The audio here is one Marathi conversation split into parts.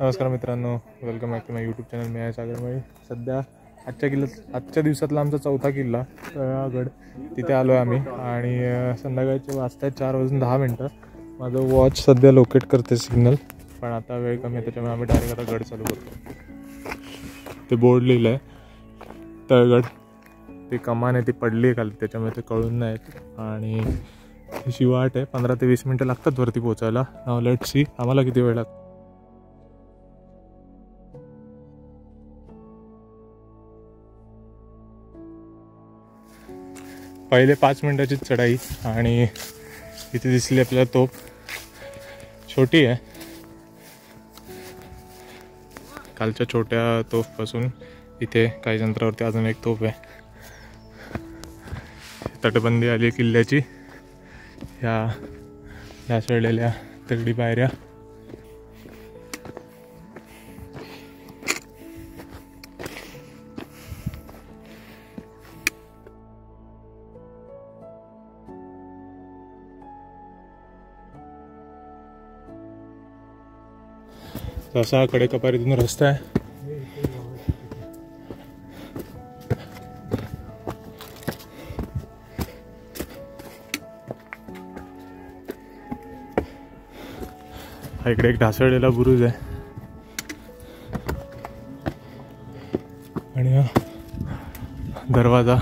नमस्कार मित्रांनो welcome back to my YouTube channel मी आहे सागरमळी. सध्या आजच्या किल्ल्यात आजच्या दिवसातला आमचा चौथा किल्ला तळागड तिथे आलो आहे आम्ही. आणि संध्याकाळचे वाजता चार वाजून दहा मिनटं. माझं वॉच सध्या लोकेट करते सिग्नल पण आता वेळ कमी आहे त्याच्यामुळे आम्ही डायरेक्ट आता गड चालू करतो. ते बोर्ड लिहिलं आहे तळगड. ती कमान आहे ती पडली आहे खाली त्याच्यामुळे ते कळून नाही आणि शिवाट आहे पंधरा ते वीस मिनटं लागतात वरती पोचायला. नाव लेट सी आम्हाला किती वेळ लागतो? पहिले पाच मिनटाचीच चढाई आणि इथे दिसली आपल्याला तोप छोटी आहे. कालच्या छोट्या तोफपासून इथे काही अंतरावरती अजून एक तोफ आहे. तटबंदी आली किल्ल्याची. ह्या ढासळलेल्या दगडी पायऱ्या. तसा कडेकपारीतून रस्ता आहे हा। इकडे एक ढासळलेला बुरुज आहे आणि हा दरवाज़ा।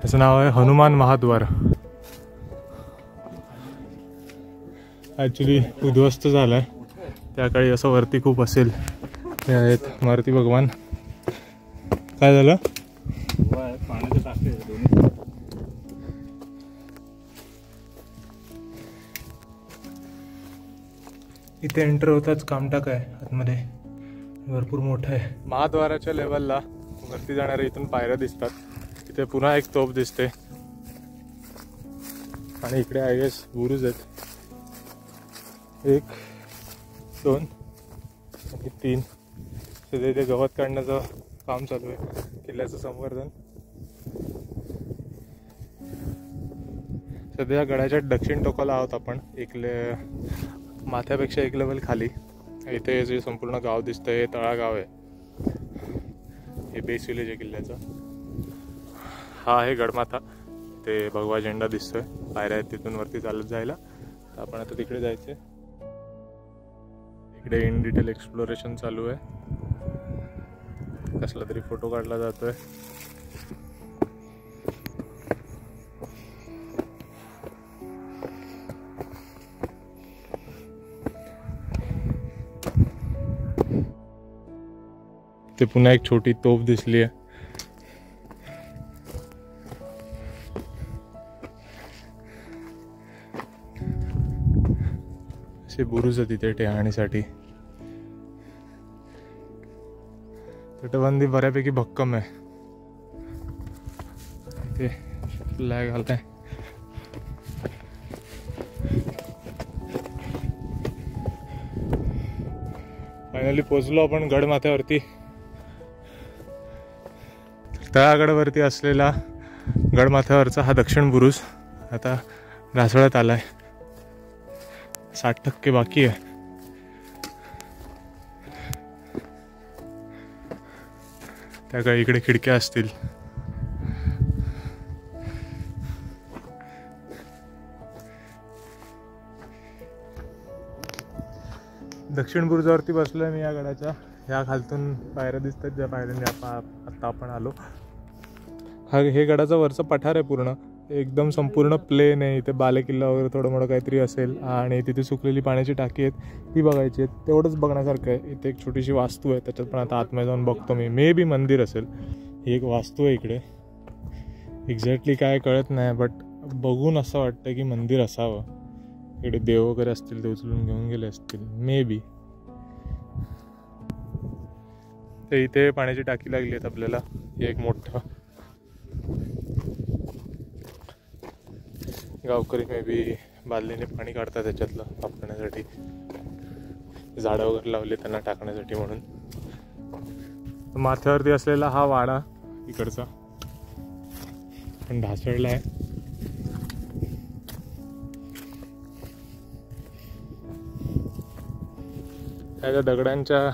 त्याचं नाव आहे हनुमान महाद्वार। ॲक्च्युली उद्ध्वस्त झालाय त्या काळी असं वरती खूप असेल. हे आहेत मारुती भगवान. काय झालं? पाण्याचे दोन्ही इथे एंटर होताच कामटाक आहे आतमध्ये. भरपूर मोठं आहे. महाद्वाराच्या लेवलला वरती जाणाऱ्या इथून पायऱ्या दिसतात. इथे पुन्हा एक तोफ दिसते. आणि इकडे आय एस बुरुज आहेत. एक दोन आणि तीन. सध्या इथे गवत काढण्याचं काम चालू आहे. किल्ल्याचं संवर्धन. सध्या गडाच्या दक्षिण टोकाला आहोत आपण. एकले माथ्यापेक्षा एक लेवल खाली. इथे जे संपूर्ण गाव दिसतंय हे तळागाव आहे. हे बेस विलेज आहे किल्ल्याचं. हा आहे गडमाथा. ते भगवा झेंडा दिसतोय. पायऱ्या आहेत तिथून वरती चालत जायला. तर आपण आता तिकडे जायचंय. इकडे इन डिटेल एक्सप्लोरेशन चालू आहे. कसला तरी फोटो काढला जातोय. ते पुन्हा एक छोटी तोफ दिसली आहे असे बुरुज तिथे टेहाणीसाठी. तटबंदी बऱ्यापैकी भक्कम आहे. ते फ्लॅग आहे फायनली पोचलो आपण गडमाथ्यावरती. तळागडवरती असलेला गडमाथ्यावरचा हा दक्षिण बुरुज आता ढासळत आहे साठ टक्के बाकी आहे. त्या काही इकडे खिडक्या असतील. दक्षिण बुरुजावरती बसलोय मी या गडाच्या. ह्या खालतून पायऱ्या दिसतात ज्या पायऱ्यांनी आपण आत्ता आपण आलो. हा हे गडाचं वरचं पठार आहे पूर्ण. एकदम संपूर्ण प्लेन आहे. इथे बालेकिल्ला वगैरे थोडं मोठं काहीतरी असेल आणि तिथे सुकलेली पाण्याची टाकी आहेत ती बघायची आहेत. तेवढंच बघण्यासारखं आहे. इथे एक छोटीशी वास्तू आहे. त्याच्यात पण आता आतमध्ये जाऊन बघतो मी. मे बी मंदिर असेल. ही एक वास्तू आहे इकडे. एक्झॅक्टली काय कळत नाही बट बघून असं वाटतं की मंदिर असावं. इकडे देव वगैरे असतील ते उचलून घेऊन गेले असतील. मे बी ते इथे पाण्याची टाकी लागली आहेत आपल्याला. हे एक मोठं. गावकरी मे बी बादलीने पाणी काढतात त्याच्यातलं वापरण्यासाठी झाडं वगैरे लावले त्यांना टाकण्यासाठी म्हणून. माथ्यावरती असलेला हा वाडा इकडचा. पण ढासळला आहे. त्या दगडांच्या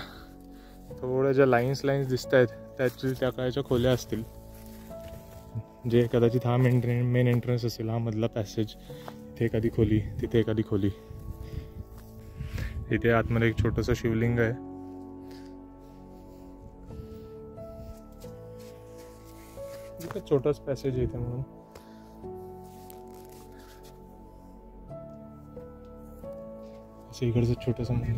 थोड्या ज्या लाईन्स लाईन्स दिसत आहेत त्याची त्या काळच्या खोल्या असतील. जे कदाचित हा मेन मेन एंट्रन्स असेल, हा मधला पॅसेज इथे एखादी खोली, तिथे एखादी खोली. इथे आतमध्ये एक छोटंसं शिवलिंग आहे. छोटंच पॅसेज इथे म्हणून. असं इकडचं छोटंसं मंदिर.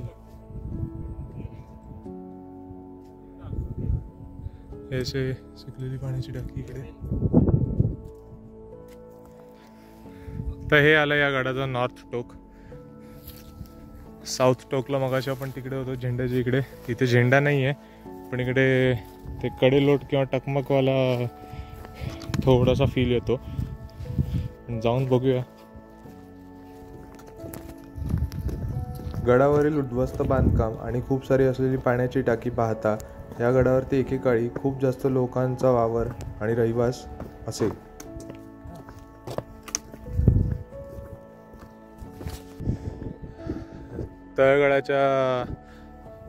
हे असे पाण्याची टाकी इकडे. तर हे आलं या गडाचं नॉर्थ टोक साऊथ टोकला मगाशी आपण तिकडे होतो झेंड्याच्या इकडे. इथे झेंडा नाही आहे पण इकडे ते कडेलोट किंवा टकमकवाला थोडासा फील येतो. जाऊन बघूया. गडावरील उद्ध्वस्त बांधकाम आणि खूप सारी असलेली पाण्याची टाकी पाहता या गडावरती एकेकाळी खूप जास्त लोकांचा वावर आणि रहिवास असेल. तळगडाच्या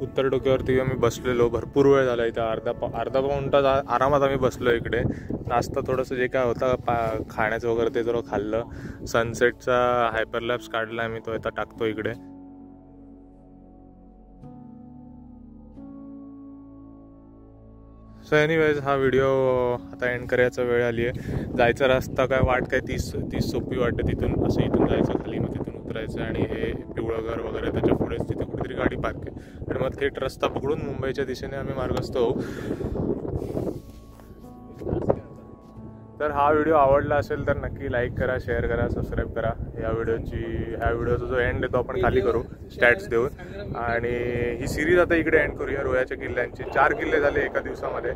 उत्तर डोक्यावरती आम्ही बसलेलो. भरपूर वेळ झाला इथं. अर्धा पा अर्धा पाऊण तास आरामात आम्ही बसलो इकडे. नाश्ता थोडंसं जे काय होतं पा खाण्याचं वगैरे ते जरा खाल्लं. सनसेटचा हायपरलॅप्स काढला आम्ही तो आता टाकतो इकडे. सो एनिवेज हा व्हिडिओ आता एंड करायचा वेळ आली आहे जायचा रस्ता काय वाट काय तीस तीस सोपी वाटते तिथून. असं इथून जायचं खाली. मग आणि हे पिवळं घर वगैरे त्याच्या पुढेच तिथे कुठेतरी गाडी पार्क आहे आणि मग थेट रस्ता पकडून मुंबईच्या दिशेने आम्ही मार्गस्थ होऊ तर हा व्हिडिओ आवडला असेल तर नक्की लाईक करा शेअर करा सबस्क्राईब करा. या व्हिडिओची ह्या व्हिडिओचा जो एंड आहे तो आपण खाली करू स्टॅट्स देऊन. आणि ही सिरीज आता इकडे एंड करूया रोयाच्या किल्ल्यांची. चार किल्ले झाले एका दिवसामध्ये.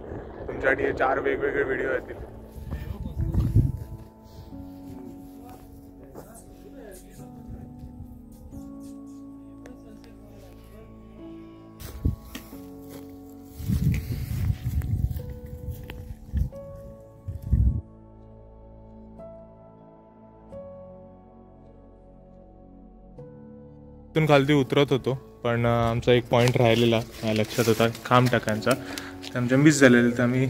तुमच्यासाठी हे चार वेगवेगळे व्हिडिओ येतील. तिथून खालती उतरत होतो पण आमचा एक पॉईंट राहिलेला माझ्या लक्षात होता खांब टाकांचा ते आमच्या मिस झालेले तर आम्ही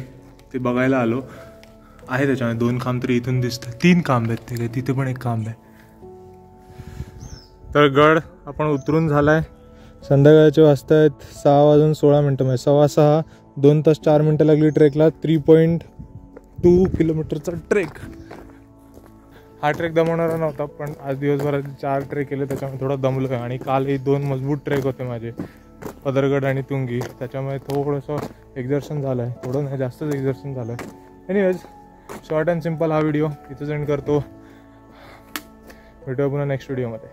ते बघायला आलो. आहे त्याच्यामध्ये दोन खांब तरी इथून दिसतं तीन खांब आहेत ते काय तिथे पण एक खांब आहे. तर गड आपण उतरून झालाय. संध्याकाळचे वाजता आहेत सहा वाजून सोळा मिनटं म्हणजे सव्वा सहा दोन तास चार मिनटं लागली ट्रेकला थ्री पॉईंट टू किलोमीटरचा ट्रेक हा ट्रेक दमवणारा नव्हता पण आज दिवसभरात चार ट्रेक केले त्याच्यामुळे थोडा दमलो आहे आणि कालही दोन मजबूत ट्रेक होते माझे पदरगड आणि तुंगी. त्याच्यामुळे थोडंसं एक्झर्शन झालं आहे थोडं नाही जास्तच एक्झर्शन झालं आहे एनिवेज शॉर्ट अँड सिंपल हा व्हिडिओ इथं सेंड करतो. भेटूया पुन्हा नेक्स्ट व्हिडिओमध्ये